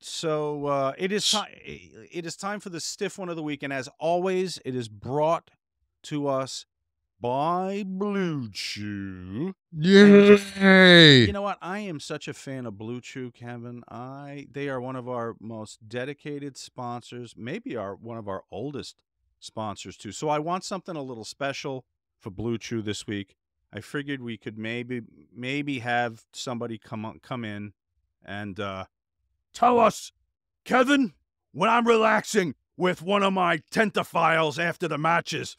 So uh, it is time. It is time for the stiff one of the week, and as always, it is brought to us by Blue Chew. Yay! You know what? I am such a fan of Blue Chew, Kevin. I they are one of our most dedicated sponsors, maybe our one of our oldest sponsors too. So I want something a little special for Blue Chew this week. I figured we could maybe maybe have somebody come on, come in and uh, tell us, Kevin, when I'm relaxing with one of my tentaphiles after the matches,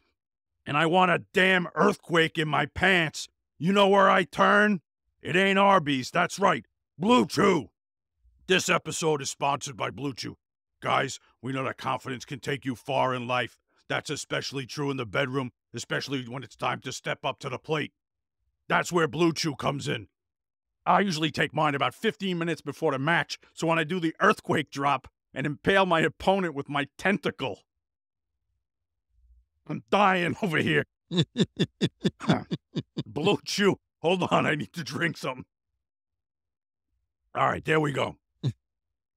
and I want a damn earthquake in my pants, you know where I turn? It ain't Arby's. That's right, Blue Chew. This episode is sponsored by Blue Chew. Guys, we know that confidence can take you far in life. That's especially true in the bedroom, especially when it's time to step up to the plate. That's where Blue Chew comes in. I usually take mine about 15 minutes before the match, so when I do the earthquake drop and impale my opponent with my tentacle, I'm dying over here. Blue Chew. Hold on, I need to drink something. All right, there we go.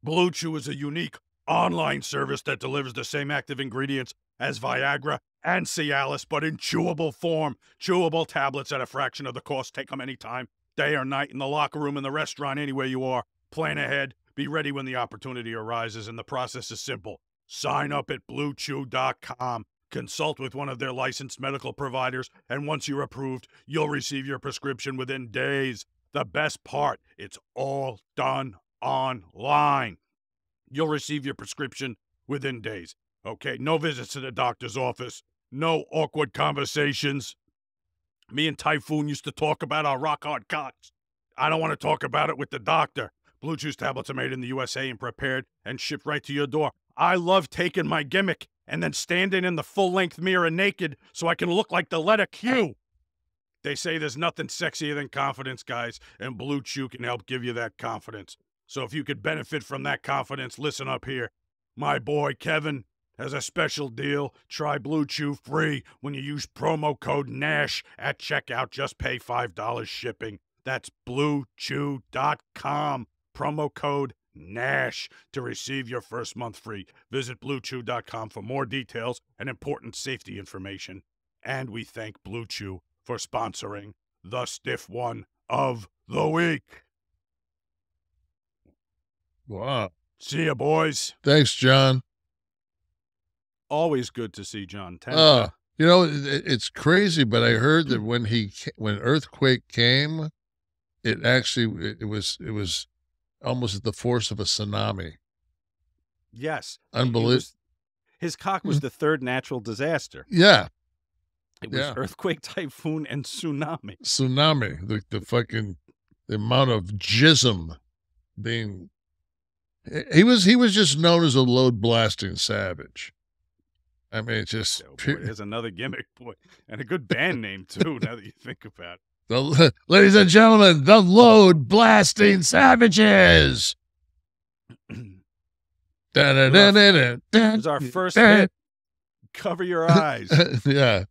Blue Chew is a unique online service that delivers the same active ingredients as Viagra and Cialis, but in chewable form. Chewable tablets at a fraction of the cost. Take them anytime, day or night, in the locker room, in the restaurant, anywhere you are. Plan ahead. Be ready when the opportunity arises, and the process is simple. Sign up at bluechew.com. Consult with one of their licensed medical providers, and once you're approved, you'll receive your prescription within days. The best part, it's all done online. You'll receive your prescription within days. Okay, no visits to the doctor's office, no awkward conversations. Me and Typhoon used to talk about our rock hard cocks. I don't want to talk about it with the doctor. Blue Chews tablets are made in the USA and prepared and shipped right to your door. I love taking my gimmick and then standing in the full length mirror naked so I can look like the letter Q. They say there's nothing sexier than confidence, guys, and Blue Chew can help give you that confidence. So if you could benefit from that confidence, listen up here. My boy Kevin has a special deal. Try Blue Chew free when you use promo code NASH at checkout. Just pay $5 shipping. That's bluechew.com. Promo code NASH to receive your first month free. Visit bluechew.com for more details and important safety information. And we thank Blue Chew for sponsoring the stiff one of the week. Wow. See ya, boys. Thanks, John. Always good to see John. Ten- Uh, you know, it, it's crazy, but I heard that when he when earthquake came, it actually it, it was it was almost the force of a tsunami. yes. Unbelievable. His cock was the third natural disaster. Yeah, It was Yeah. earthquake, typhoon, and tsunami. tsunami. The the fucking the amount of jism being. He was he was just known as a load blasting savage. I mean, it's just Oh, boy, there's another gimmick, boy, and a good band name too. now that you think about it. The, ladies and gentlemen, the load blasting savages. It was our first hit. Cover your eyes. yeah.